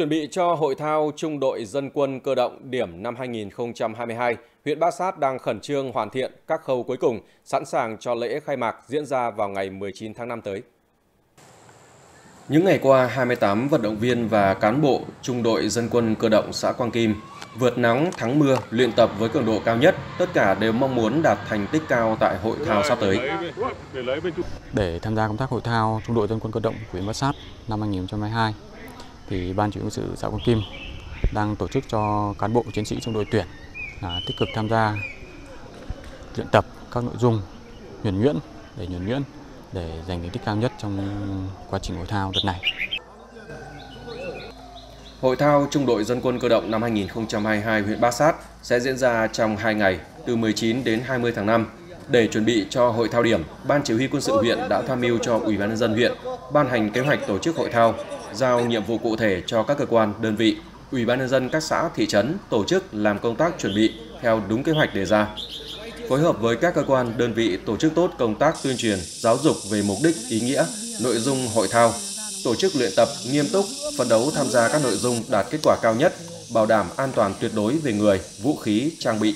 Chuẩn bị cho hội thao trung đội dân quân cơ động điểm năm 2022, huyện Bát Sát đang khẩn trương hoàn thiện các khâu cuối cùng, sẵn sàng cho lễ khai mạc diễn ra vào ngày 19 tháng 5 tới. Những ngày qua, 28 vận động viên và cán bộ trung đội dân quân cơ động xã Quang Kim vượt nắng thắng mưa luyện tập với cường độ cao nhất, tất cả đều mong muốn đạt thành tích cao tại hội thao sắp tới. Để tham gia công tác hội thao trung đội dân quân cơ động của huyện Bát Sát năm 2022, thì ban chỉ huy quân sự xã Quang Kim đang tổ chức cho cán bộ chiến sĩ trong đội tuyển là tích cực tham gia luyện tập các nội dung nhuần nhuyễn để nhuần nhuyễn để giành thành tích cao nhất trong quá trình hội thao đợt này. Hội thao Trung đội Dân quân cơ động năm 2022 huyện Bát Sát sẽ diễn ra trong 2 ngày, từ 19 đến 20 tháng 5. Để chuẩn bị cho hội thao điểm, Ban Chỉ huy quân sự huyện đã tham mưu cho Ủy ban nhân dân huyện ban hành kế hoạch tổ chức hội thao, giao nhiệm vụ cụ thể cho các cơ quan, đơn vị, Ủy ban nhân dân các xã, thị trấn tổ chức làm công tác chuẩn bị theo đúng kế hoạch đề ra. Phối hợp với các cơ quan, đơn vị tổ chức tốt công tác tuyên truyền, giáo dục về mục đích, ý nghĩa, nội dung hội thao, tổ chức luyện tập nghiêm túc, phấn đấu tham gia các nội dung đạt kết quả cao nhất, bảo đảm an toàn tuyệt đối về người, vũ khí, trang bị,